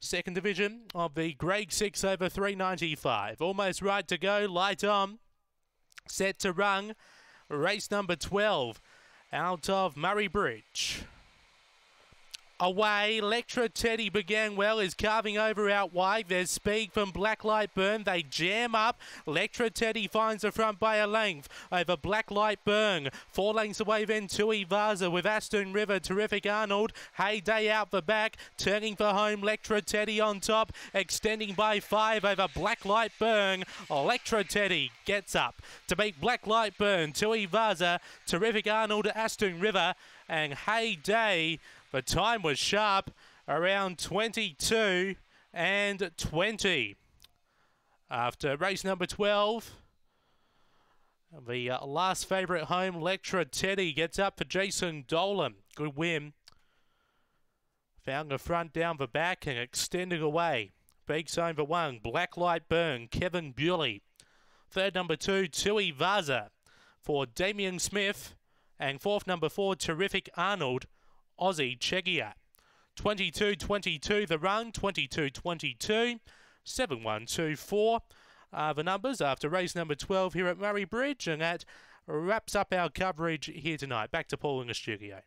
Second division of the grade 6 over 395. Almost right to go, light on. Set to run. Race number 12 out of Murray Bridge. Away, Electra Teddy began well, is carving over out wide. There's speed from Blacklight Burn. They jam up. Electra Teddy finds the front by a length over Blacklight Burn. Four lengths away then Tui Vaza with Aston River. Terrific Arnold. Heyday out the back. Turning for home. Electra Teddy on top. Extending by five over Blacklight Burn. Electra Teddy gets up to beat Blacklight Burn. Tui Vaza. Terrific Arnold. Aston River. And Heyday the time was sharp, around 22 and 20. After race number 12, the uh, last favourite home, Electra Teddy, gets up for Jason Dolan. Good win. Found the front down the back and extending away. Big over one, Blacklight Burn, Kevin Bewley. Third number two, Tui Vaza for Damien Smith. And fourth number four, Terrific Arnold Aussie Chegia. 22-22 the run, 22-22, 7-1-2-4 are the numbers after race number 12 here at Murray Bridge, and that wraps up our coverage here tonight. Back to Paul in the studio.